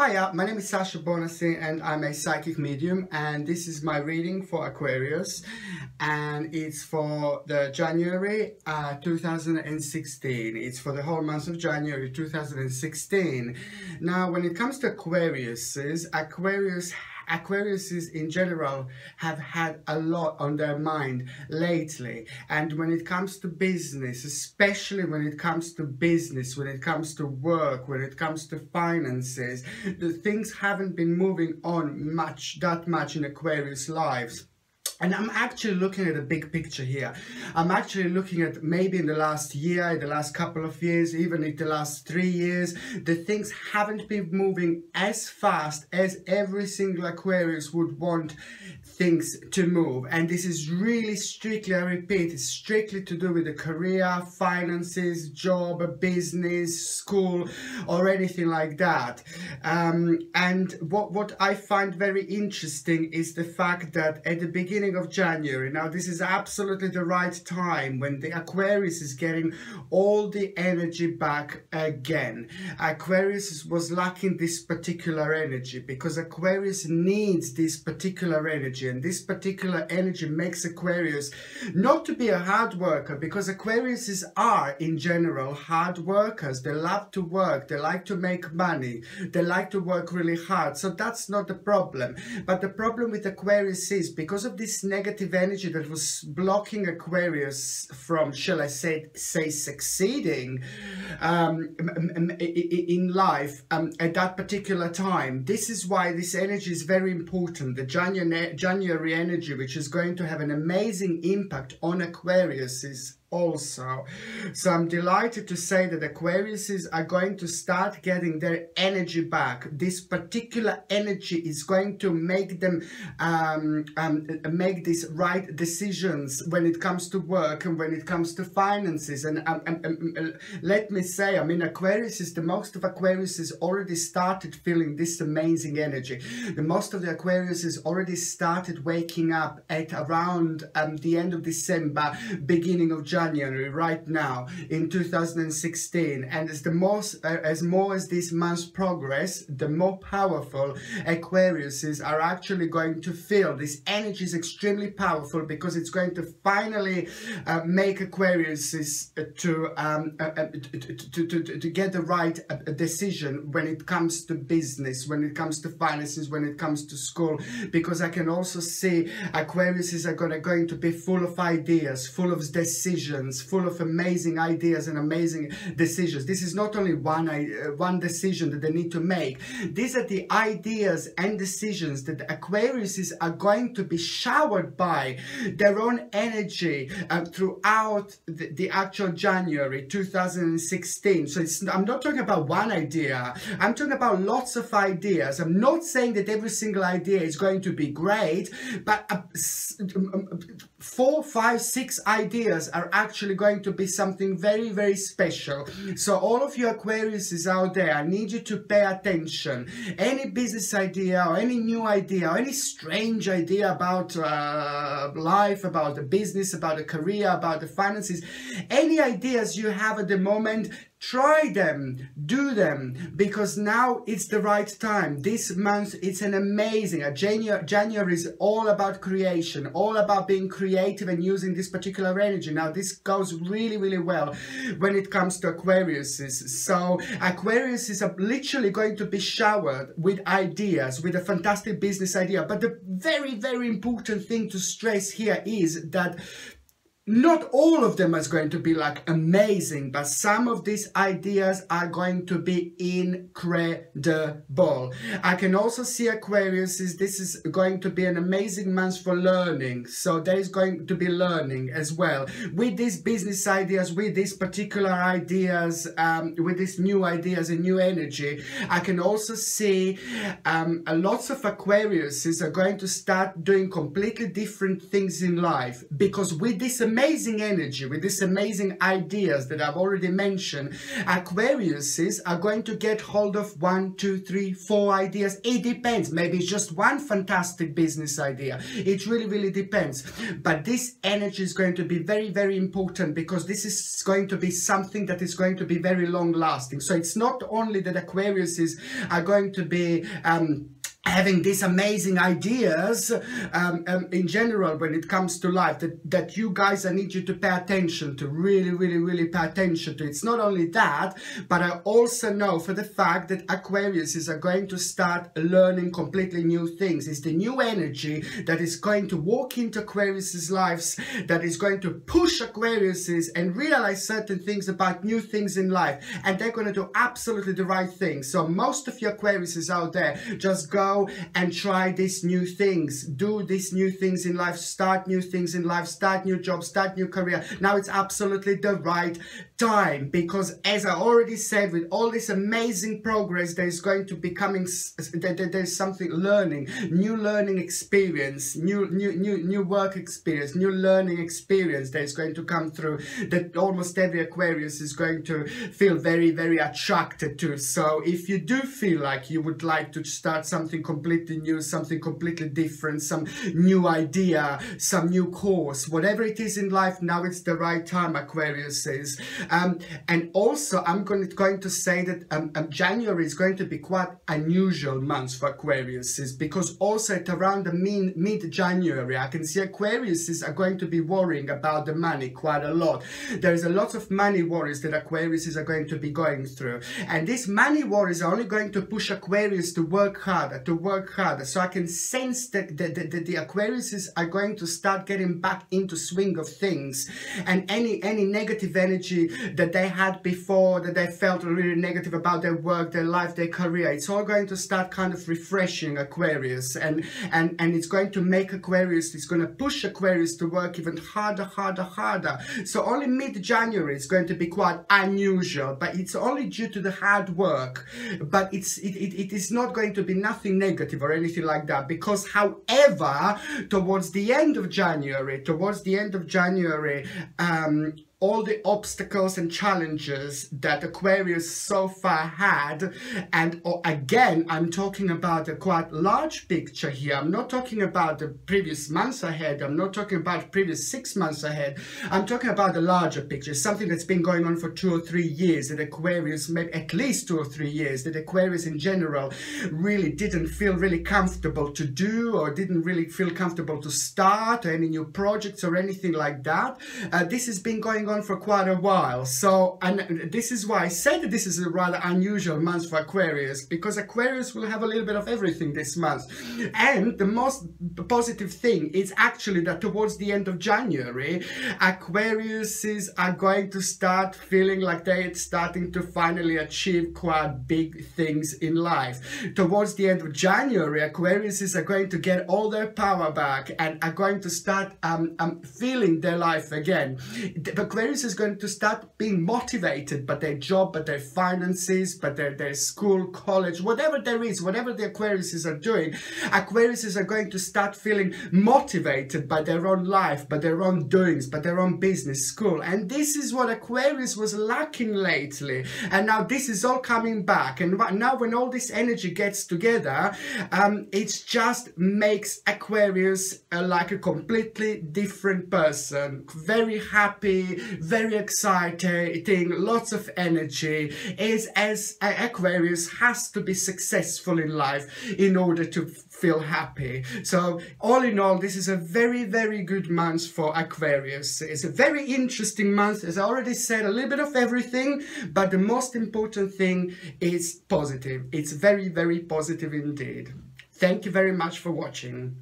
Hiya, my name is Sasha Bonasin and I'm a psychic medium and this is my reading for Aquarius and it's for the January uh, 2016. It's for the whole month of January 2016. Now when it comes to Aquariuses, Aquarius Aquariuses in general have had a lot on their mind lately. And when it comes to business, especially when it comes to business, when it comes to work, when it comes to finances, the things haven't been moving on much, that much in Aquarius lives. And I'm actually looking at a big picture here. I'm actually looking at maybe in the last year, the last couple of years, even in the last three years, the things haven't been moving as fast as every single Aquarius would want things to move. And this is really strictly, I repeat, it's strictly to do with the career, finances, job, business, school, or anything like that. Um, and what, what I find very interesting is the fact that at the beginning beginning of January. Now, this is absolutely the right time when the Aquarius is getting all the energy back again. Aquarius was lacking this particular energy because Aquarius needs this particular energy and this particular energy makes Aquarius not to be a hard worker because Aquariuses are in general hard workers. They love to work. They like to make money. They like to work really hard. So that's not the problem. But the problem with Aquarius is because of this negative energy that was blocking Aquarius from, shall I say, say succeeding um, in life um, at that particular time. This is why this energy is very important. The January, January energy, which is going to have an amazing impact on Aquarius, is also. So I'm delighted to say that Aquariuses are going to start getting their energy back. This particular energy is going to make them um, um, make these right decisions when it comes to work and when it comes to finances. And um, um, um, um let me say, I mean, Aquariuses, the most of Aquariuses already started feeling this amazing energy. The most of the Aquariuses already started waking up at around the end of December, beginning of January January right now in 2016 and as the most uh, as more as these months progress the more powerful Aquariuses are actually going to feel. This energy is extremely powerful because it's going to finally uh, make Aquariuses uh, to, um, uh, uh to, to, to, to, get the right uh, decision when it comes to business when it comes to finances when it comes to school. Because I can also see Aquariuses are gonna, going to be full of ideas full of decisions full of amazing ideas and amazing decisions. This is not only one, uh, one decision that they need to make. These are the ideas and decisions that the Aquariuses are going to be showered by their own energy uh, throughout the, the, actual January 2016. So I'm not talking about one idea. I'm talking about lots of ideas. I'm not saying that every single idea is going to be great, but uh, four, five, six ideas are actually going to be something very, very special. So all of you Aquariuses out there, I need you to pay attention. Any business idea or any new idea or any strange idea about uh, life, about the business, about the career, about the finances, any ideas you have at the moment, Try them, do them, because now it's the right time. This month, it's an amazing, a January, January is all about creation, all about being creative and using this particular energy. Now, this goes really, really well when it comes to Aquariuses. So, Aquarius is literally going to be showered with ideas, with a fantastic business idea. But the very, very important thing to stress here is that not all of them is going to be like amazing, but some of these ideas are going to be incredible. I can also see Aquarius is this is going to be an amazing month for learning. So there is going to be learning as well. With these business ideas, with these particular ideas, um, with these new ideas and new energy, I can also see um, lots of Aquariuses are going to start doing completely different things in life because with this amazing amazing energy, with these amazing ideas that I've already mentioned, Aquariuses are going to get hold of one, two, three, four ideas. It depends. Maybe it's just one fantastic business idea. It really, really depends. But this energy is going to be very, very important because this is going to be something that is going to be very long lasting. So it's not only that Aquariuses are going to be um, having these amazing ideas um, um, in general when it comes to life that, that you guys I need you to pay attention to really really really pay attention to. It's not only that but I also know for the fact that Aquariuses are going to start learning completely new things. It's the new energy that is going to walk into Aquarius's lives that is going to push Aquariuses and realize certain things about new things in life. And they're going to do absolutely the right thing. So most of you Aquariuses out there just go and try these new things. Do these new things in life, start new things in life, start new jobs, start new career. Now it's absolutely the right time because as I already said, with all this amazing progress, there's going to be coming, there's something learning, new learning experience, new, new, new, new work experience, new learning experience that is going to come through that almost every Aquarius is going to feel very, very attracted to. So if you do feel like you would like to start something completely new, something completely different, some new idea, some new course, whatever it is in life, now it's the right time, Aquarius says. Um, and also, I'm going to, going to say that um, um, January is going to be quite unusual month for Aquariuses because also at around the mid-January, I can see Aquariuses are going to be worrying about the money quite a lot. There is a lot of money worries that Aquariuses are going to be going through. And these money worries are only going to push Aquarius to work harder, to work harder. So I can sense that the, the, the, the Aquariuses are going to start getting back into swing of things. And any, any negative energy that they had before, that they felt really negative about their work, their life, their career, it's all going to start kind of refreshing Aquarius. And, and, and it's going to make Aquarius, it's going to push Aquarius to work even harder, harder, harder. So only mid-January is going to be quite unusual, but it's only due to the hard work. But it's it, it, it is not going to be nothing negative or anything like that because however towards the end of January towards the end of January um, all the obstacles and challenges that Aquarius so far had. And oh, again I'm talking about a quite large picture here. I'm not talking about the previous months ahead. I'm not talking about previous six months ahead. I'm talking about the larger picture. Something that's been going on for two or three years that Aquarius maybe at least two or three years that Aquarius in general really didn't feel really comfortable to do or didn't really feel comfortable to start any new projects or anything like that. Uh, this has been going on for quite a while. So, and this is why I said that this is a rather unusual month for Aquarius, because Aquarius will have a little bit of everything this month. And the most positive thing is actually that towards the end of January, Aquariuses are going to start feeling like they're starting to finally achieve quite big things in life. Towards the end of January, Aquariuses are going to get all their power back and are going to start um, um, feeling their life again. The Aquarius is going to start being motivated by their job, by their finances, by their, their school, college, whatever there is, whatever the Aquariuses are doing, Aquariuses are going to start feeling motivated by their own life, by their own doings, by their own business, school. And this is what Aquarius was lacking lately. And now this is all coming back. And now when all this energy gets together, um, it just makes Aquarius uh, like a completely different person. Very happy, very exciting, lots of energy, is as Aquarius has to be successful in life in order to feel happy. So all in all, this is a very, very good month for Aquarius. It's a very interesting month, as I already said, a little bit of everything, but the most important thing is positive. It's very, very positive indeed. Thank you very much for watching.